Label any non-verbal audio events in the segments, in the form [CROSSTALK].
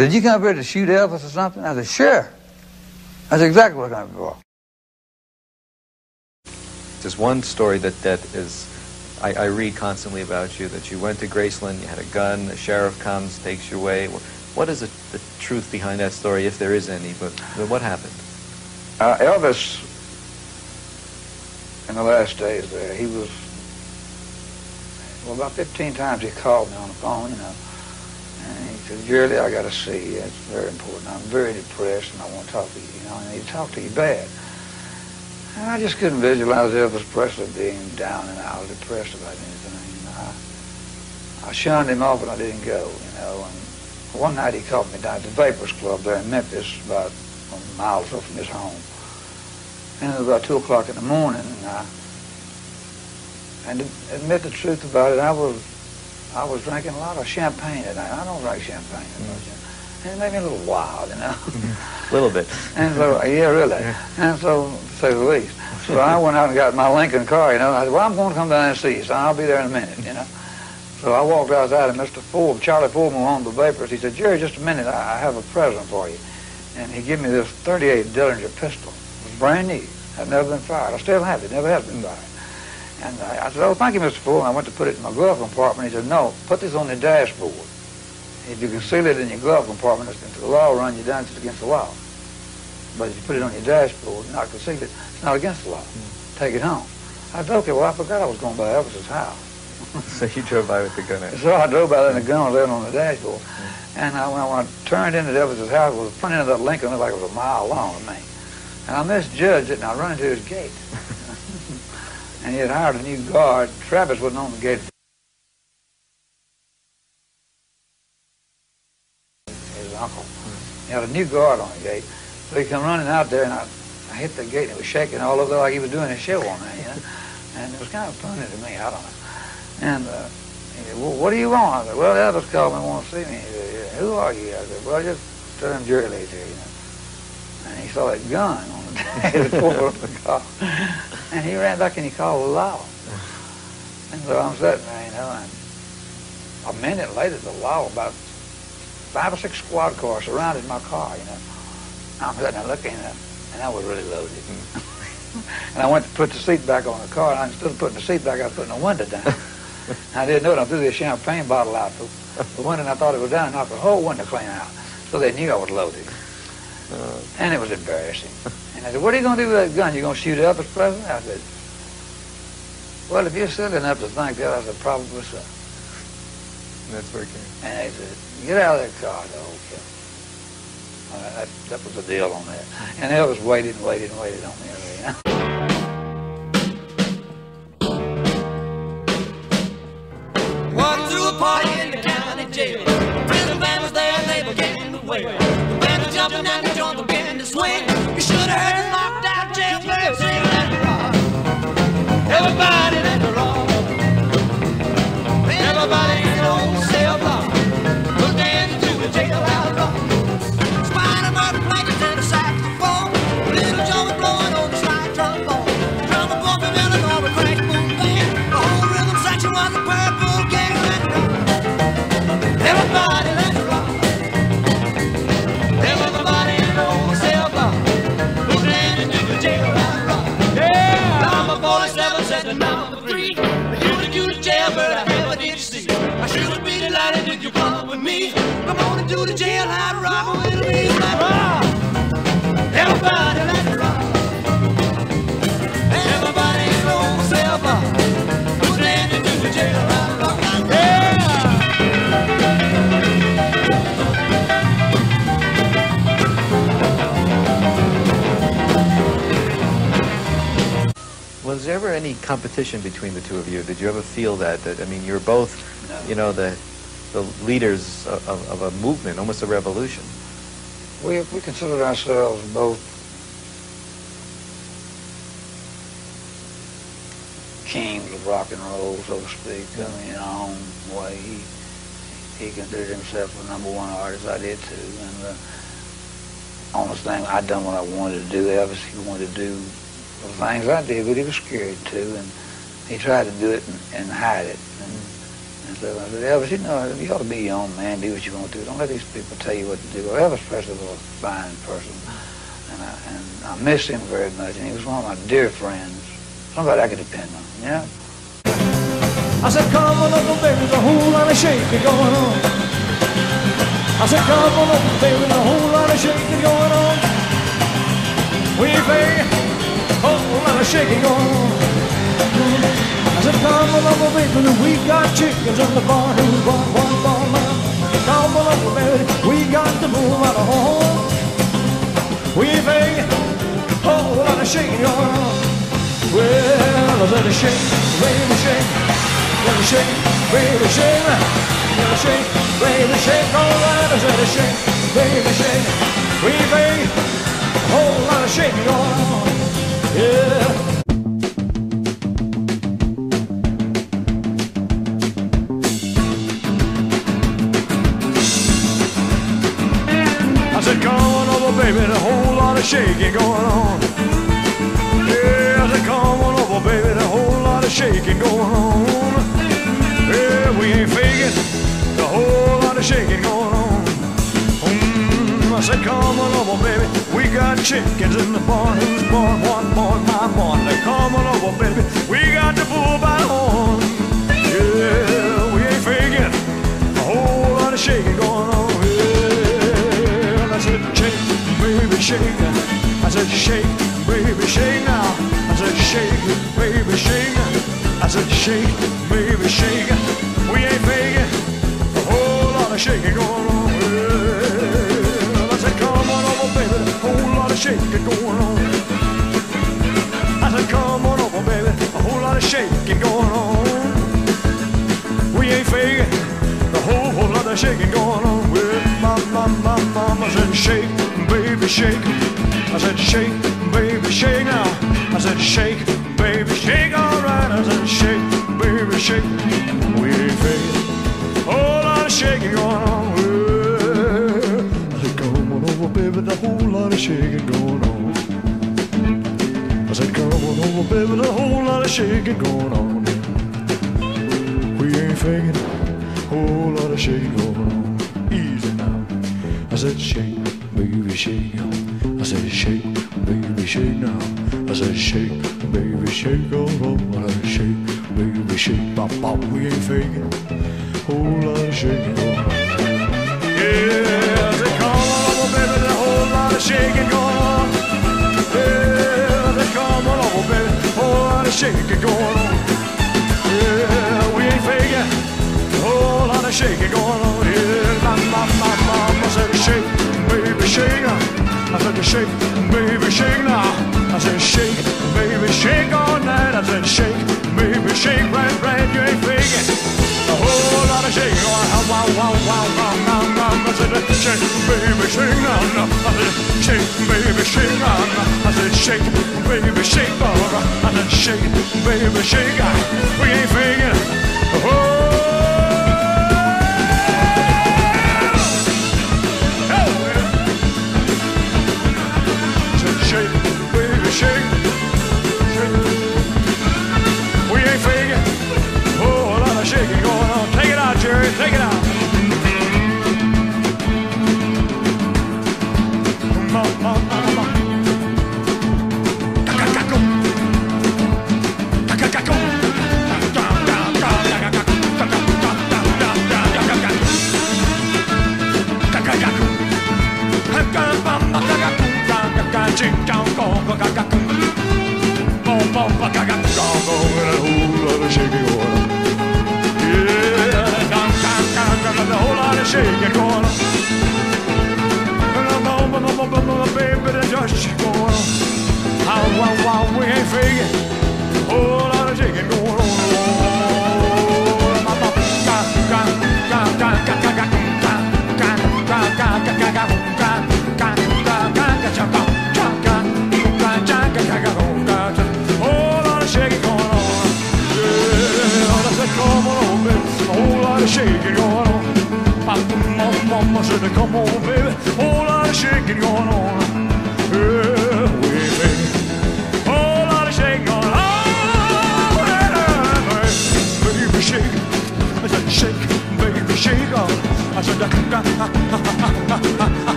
Did you come up here to shoot Elvis or something? I said, sure. That's exactly what I'm for. There's one story that, that is, I, I read constantly about you, that you went to Graceland, you had a gun, the sheriff comes, takes you away. What is the, the truth behind that story, if there is any, but, but what happened? Uh, Elvis, in the last days there, he was, well, about 15 times he called me on the phone, you know, and he said, Jerry, I got to see you. It's very important. I'm very depressed, and I want to talk to you, you know, I need to talk to you bad. And I just couldn't visualize Elvis Presley being down and out, depressed about anything. I, I shunned him off, and I didn't go, you know, and one night he called me down at the Vapors Club there in Memphis, about miles up from his home. And it was about 2 o'clock in the morning, and I, and to admit the truth about it, I was I was drinking a lot of champagne that night. I don't drink champagne much. And it made me a little wild, you know. A little bit. [LAUGHS] And so, yeah, really. And so, to say the least. So I went out and got my Lincoln car, you know. I said, well, I'm going to come down and see you, so I'll be there in a minute, you know. So I walked outside, and Mr. Ford, Charlie Foreman on the vapors. He said, Jerry, just a minute, I have a present for you. And he gave me this 38 Derringer pistol. It was brand new. Had never been fired. I still have it. Never has been fired. And I, I said, oh, thank you, Mr. Ford. And I went to put it in my glove compartment. He said, no, put this on the dashboard. If you conceal it in your glove compartment, it's against the law. Run you down, it's against the law. But if you put it on your dashboard, and not conceal it, it's not against the law. Mm. Take it home. I said, okay, well, I forgot I was going by Elvis's house. [LAUGHS] so you drove by with the gun out. So I drove by and the gun was there on the dashboard. Mm. And I, when, I, when I turned into Elvis's house, it was the front end of that Lincoln looked like it was a mile long to me. And I misjudged it, and I run into his gate. And he had hired a new guard. Travis wasn't on the gate. His uncle. He had a new guard on the gate. So he come running out there, and I, I hit the gate, and it was shaking all over like he was doing a show on there, you know? And it was kind of funny to me, I don't know. And uh, he said, well, what do you want? I said, well, Elvis called me, want to see me. He said, who are you? I said, well, just tell him Jerry Lee's here, you know. And he saw that gun on the [LAUGHS] of the car. And he ran back and he called the law. And so I'm sitting there, you know, and a minute later, the law, about five or six squad cars surrounded my car, you know. I'm sitting there looking at and I was really loaded. [LAUGHS] and I went to put the seat back on the car, and instead of putting the seat back, I was putting the window down. [LAUGHS] I didn't know it. I threw this champagne bottle out the, the window, and I thought it was down, and knocked the whole window clean out. So they knew I was loaded. Uh, and it was embarrassing. [LAUGHS] And I said, what are you going to do with that gun? You going to shoot Elvis Presley? I said, well, if you're silly enough to think that, I said, probably so. That's very And they said, get out of that car, the old kid. Uh, that, that was the deal on that. And Elvis waited and waited and waited on me, you know. Walked through a party in the county jail. Prison band was there and they began to wail. The jumping and the joint began to swing. You should have heard the knocked out jailbird sing let it rock. Everybody let it rock. Any competition between the two of you? Did you ever feel that? That I mean, you're both, you know, the the leaders of, of, a movement, almost a revolution. We, we considered ourselves both kings of rock and roll, so to speak. I mean, in our own way. He, he considered himself the number one artist. I did too. And uh, the honest thing, I done what I wanted to do. Elvis, he wanted to do the things I did, but he was scared too. And he tried to do it and, and hide it. And, And so I said, Elvis, you know, you ought to be your own man, do what you want to. do. Don't let these people tell you what to do. Well, Elvis Presley was a fine person, and I, and I miss him very much, and he was one of my dear friends, somebody I could depend on, yeah? I said, come on up, baby, there's a whole lot of shaking going on. I said, come on up, baby, there's a whole lot of shaking going on. Shaking on. I said, come on baby, we got chickens in the barn, barn, barn, barn, barn. Come on baby, we got to move out of home. We baby, whole lot of shaking on. Well, I said, shake, baby, shake. Let shake, baby, shake. Let shake, baby, shake. All right, I said shake, baby, shake. We baby, a whole lot of shaking on. Shaking going on. Yeah, said, come on over, baby, a whole lot of shaking going on. Yeah, we ain't faking, a whole lot of shaking going on. Mm, I said, come on over, baby, we got chickens in the barn. Who's born? One born, my born. They come on over, baby, we got the bull by the horn. Yeah, we ain't faking, a whole lot of shaking going on. Yeah, I said, shake, baby, shake. I said, shake, baby, shake now. I said, shake, baby, shake. I said, shake, baby, shake. We ain't faking, a whole lot of shaking going on. Well, I said, come on over, baby, a whole lot of shaking going on. I said, come on over, baby, a whole lot of shaking going on. We ain't faking, a whole, whole lot of shaking going on. Well, my, my, my, mama said, shake, baby, shake. I said, shake, baby, shake now. I said, shake, baby, shake, all right. I said, shake, baby, shake. We faking, whole lot of shaking going on. I said, come on over, baby, the whole lot of shaking going on. I said, come on over, baby, the whole lot of shaking going on. We ain't faking, whole lot of shaking going on. Easy now. I said, shake, baby, shake. I said, shake, baby, shake now. I said, shake, baby, oh, shake, oh, oh, I shake, baby, shake, bop, bop. We ain't faking, whole lot of shaking going on. Yeah, I said, come over, oh, baby, the whole lot of shaking going on. Yeah, I said, come over, baby, whole lot of shaking going on. Yeah, we ain't faking. Whole lot of shaking going on here. My, my, my, shake. I said, shake, baby, shake now. I said, shake, baby, shake all night. I said, shake, baby, shake right, right. You ain't faking. A whole lot of going on. Oh, wow, wow, wow, wow, wow, wow. I said, shake, baby, shake now. No. I said, shake, baby, shake now. No. I said, shake, baby, shake right. I said, shake, baby, shake. We ain't faking. Oh. Baby, the just going on.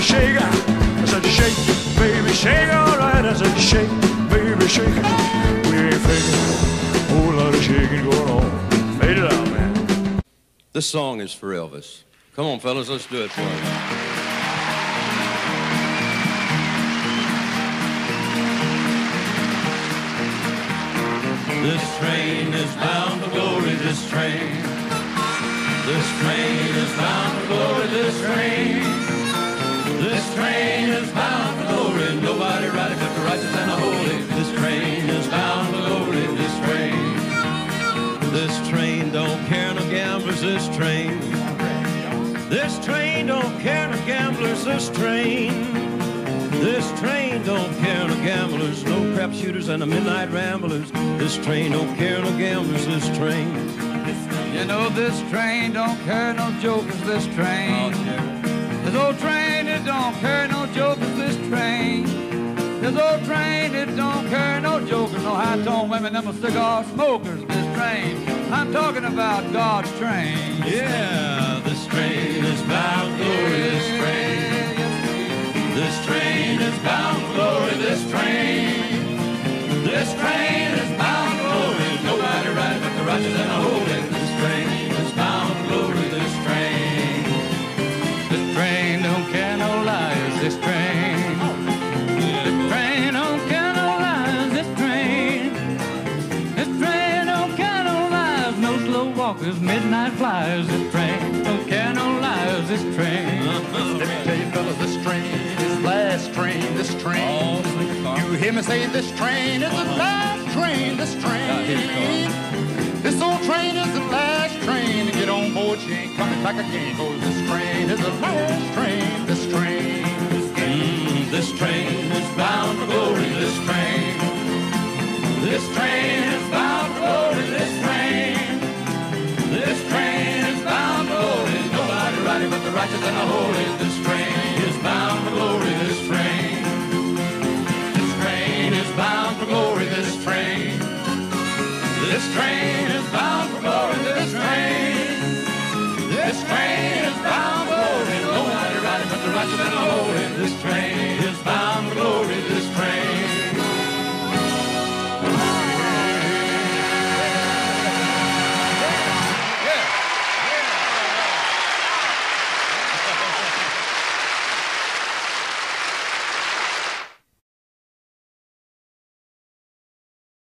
Shake. I said, shake, baby, shake, all right. I said, shake, baby, shake. We ain't faking. Whole lot of shaking going on. Fade it out, man. This song is for Elvis. Come on, fellas, let's do it for him. This train is bound for glory, this train. This train is bound for glory, this train. This train is bound for glory, nobody riding but the righteous and the holy. This train is bound for glory, this train. This train don't care no gamblers, this train. This train don't care no gamblers, this train. This train don't care no gamblers, no crap shooters and the midnight ramblers. This train don't care no gamblers, this train. You know this train don't care no jokers, this train. Oh, this old train, it don't care no jokers, this train. This old train, it don't care no jokers, no high-tone women, them cigar smokers, this train. I'm talking about God's train. Yeah, this train is bound walkers, midnight flyers, this train don't care no lies, this train. Let me tell you, fellas, this train is the last train, this train. You hear me say this train is the last train, this train. This old train is the last train. To get on board, she ain't coming back again. Cause this train is the last train, this train. Mm, this train This train is bound for glory. No matter riding, but the righteous and the holy. This train